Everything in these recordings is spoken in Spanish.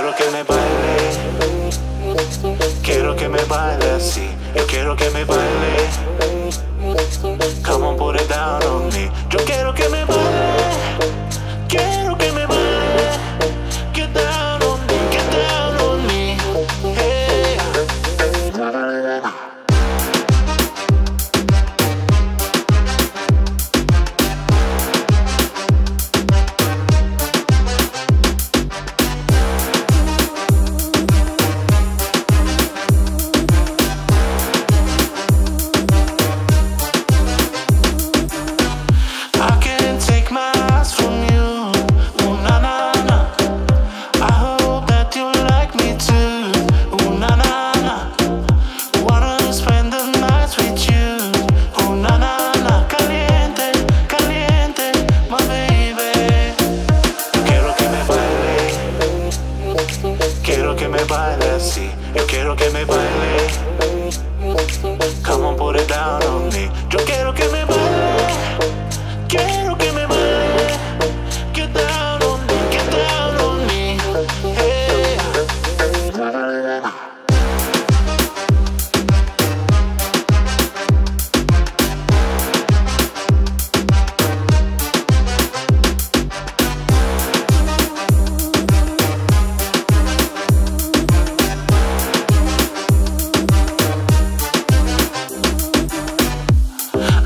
Quiero que me baile. Quiero que me baile así. Yo quiero que me baile. Come on, put it down on me. que me baile, así yo quiero que me baile. Come on, put it down on me. Yo quiero que me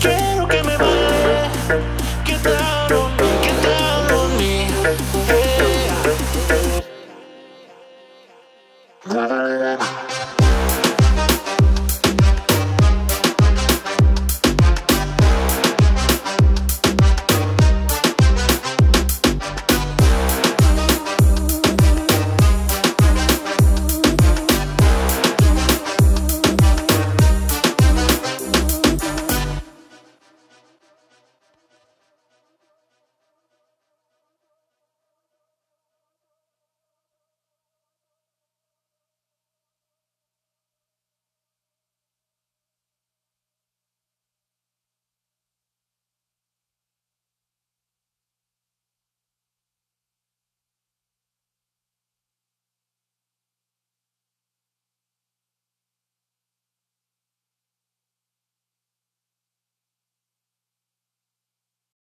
Quiero que me baile.